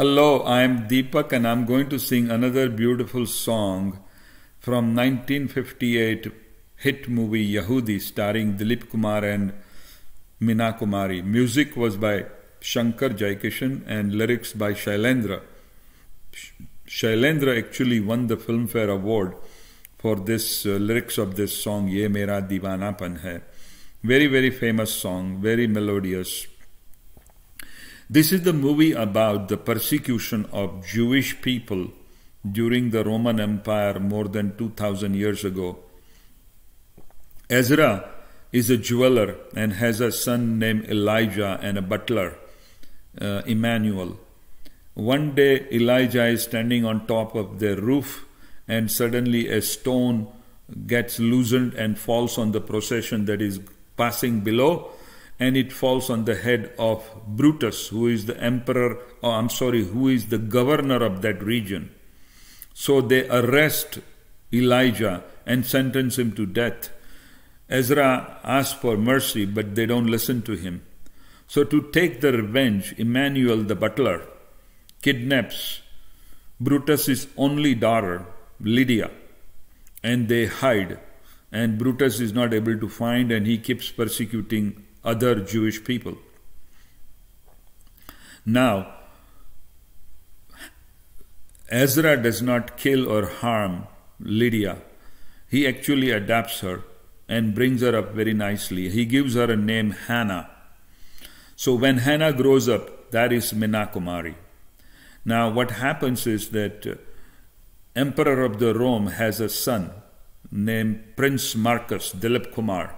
Hello, I am Deepak and I'm going to sing another beautiful song from 1958 hit movie Yahudi starring Dilip Kumar and Meena Kumari. Music was by Shankar Jaikishan and lyrics by Shailendra. Shailendra actually won the Filmfare Award for this uh, lyrics of this song Ye Mera Diwanapan Hai. Very, very famous song, very melodious. This is the movie about the persecution of Jewish people during the Roman Empire more than 2000 years ago. Ezra is a jeweler and has a son named Elijah and a butler, uh, Emmanuel. One day, Elijah is standing on top of their roof, and suddenly a stone gets loosened and falls on the procession that is passing below and it falls on the head of Brutus, who is the emperor, oh, I'm sorry, who is the governor of that region. So they arrest Elijah and sentence him to death. Ezra asks for mercy, but they don't listen to him. So, to take the revenge, Emmanuel the butler kidnaps Brutus's only daughter, Lydia, and they hide. And Brutus is not able to find, and he keeps persecuting other Jewish people. Now, Ezra does not kill or harm Lydia. He actually adapts her and brings her up very nicely. He gives her a name Hannah. So when Hannah grows up, that is Meena Kumari. Now, what happens is that uh, Emperor of the Rome has a son named Prince Marcus Dilip Kumar.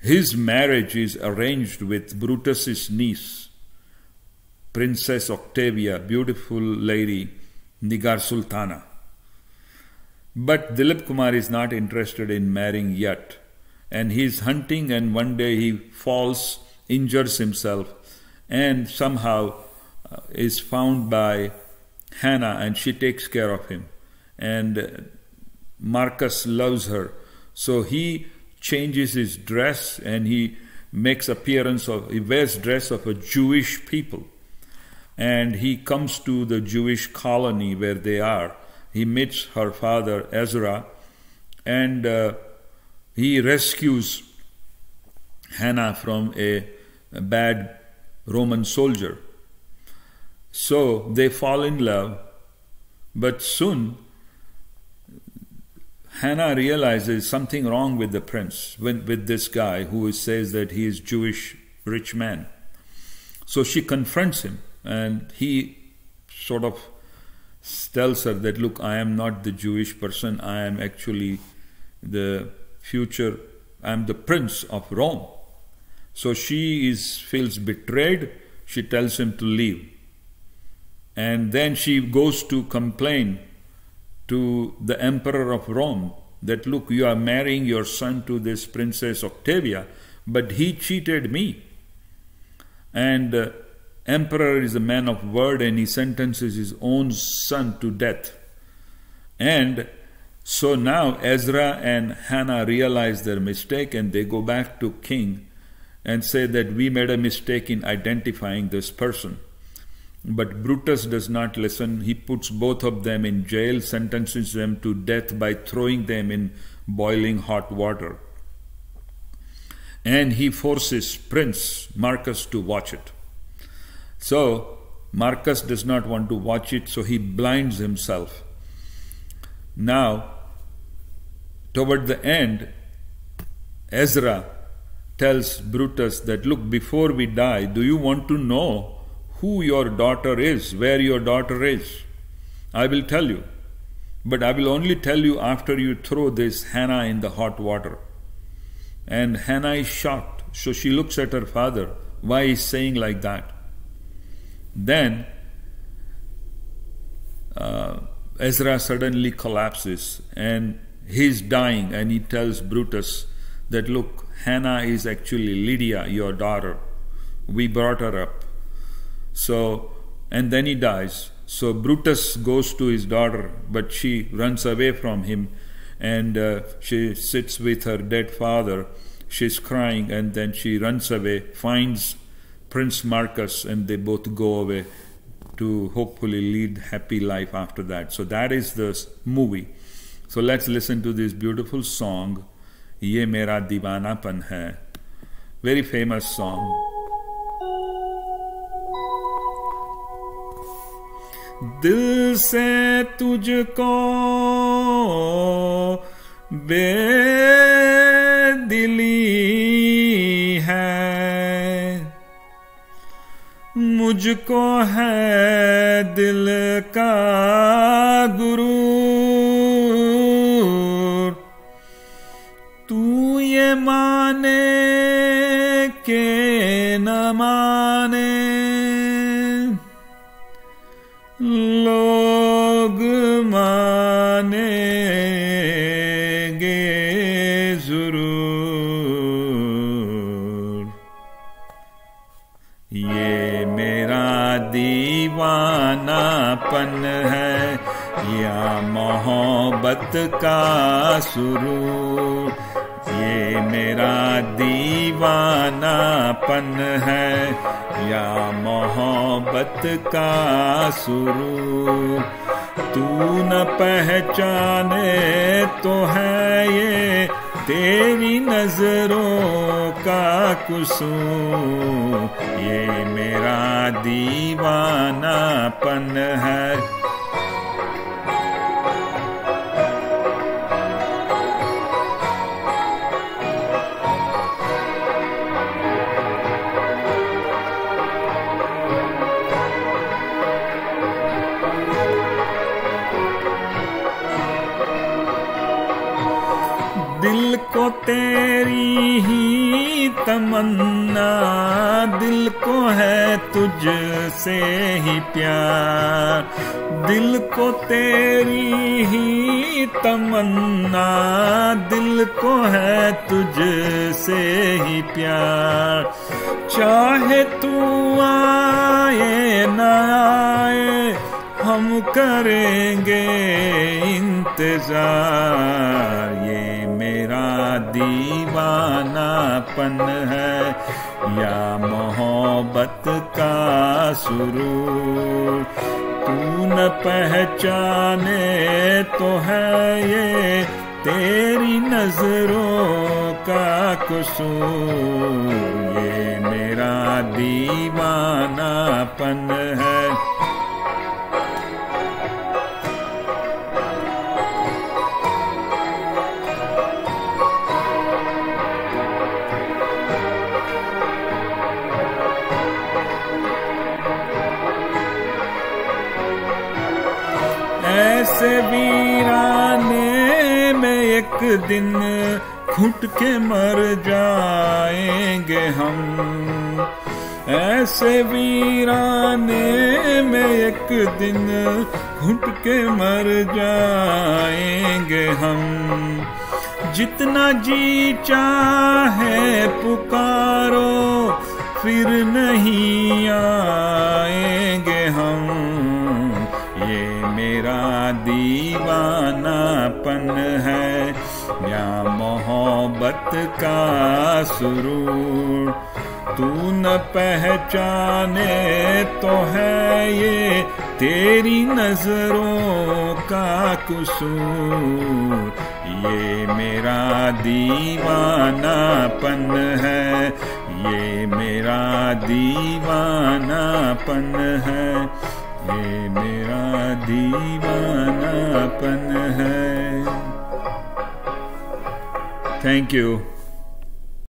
His marriage is arranged with Brutus's niece, Princess Octavia, beautiful lady, Nigar Sultana. But Dilip Kumar is not interested in marrying yet. And he is hunting, and one day he falls, injures himself, and somehow uh, is found by Hannah, and she takes care of him. And Marcus loves her. So he changes his dress and he makes appearance of he wears dress of a Jewish people. And he comes to the Jewish colony where they are. He meets her father Ezra and uh, he rescues Hannah from a, a bad Roman soldier. So they fall in love but soon Hannah realizes something wrong with the prince, with, with this guy who says that he is Jewish rich man. So she confronts him and he sort of tells her that look I am not the Jewish person. I am actually the future I am the prince of Rome. So she is feels betrayed. She tells him to leave. And then she goes to complain to the emperor of Rome that, look, you are marrying your son to this princess Octavia, but he cheated me. And uh, emperor is a man of word and he sentences his own son to death. And so now Ezra and Hannah realize their mistake and they go back to king and say that we made a mistake in identifying this person. But Brutus does not listen. He puts both of them in jail, sentences them to death by throwing them in boiling hot water. And he forces Prince Marcus to watch it. So, Marcus does not want to watch it, so he blinds himself. Now, toward the end, Ezra tells Brutus that, look, before we die, do you want to know who your daughter is, where your daughter is. I will tell you. But I will only tell you after you throw this Hannah in the hot water. And Hannah is shocked. So she looks at her father. Why is saying like that? Then uh, Ezra suddenly collapses and he's dying and he tells Brutus that look, Hannah is actually Lydia, your daughter. We brought her up. So, and then he dies. So Brutus goes to his daughter, but she runs away from him and uh, she sits with her dead father. She's crying and then she runs away, finds Prince Marcus, and they both go away. to hopefully lead happy life after that. So that is the movie. So let's listen to this beautiful song. Ye Mera Diwanapan Hai. Very famous song. दिल से तुझको बेदिली है। मुझको है दिल का गुरु। तू ये माने के न माने दीवानापन है। या मोहब्बत का सुरूर ये मेरा दीवानापन है। या मोहब्बत का सुरूर तू न पहचाने तो है ये तेरी नज़रों का कुसुम ये मेरा दीवानापन है। दिल को तेरी ही तमन्ना, दिल को है तुझ से ही प्यार। दिल को तेरी ही तमन्ना, दिल को है तुझ से ही प्यार। चाहे तू आए न आए, हम करेंगे इंतज़ार। दीवानापन है। या मोहब्बत का सुरूर तू न पहचाने तो है ये तेरी नज़रों का कसूर। ये मेरा दीवानापन है। ऐसे वीराने में एक दिन घुट के मर जाएँगे हम। ऐसे वीराने में एक दिन घुट के मर जाएँगे हम। जितना जी चाहे पुकारो, फिर नहीं आएँगे हम। मेरा दीवानापन है। या मोहब्बत का सुरूर। तू न पहचाने तो है ये तेरी नज़रों का कसूर। ये मेरा दीवानापन है। ये मेरा दीवानापन है। ये मेरा दीवानापन है। Thank you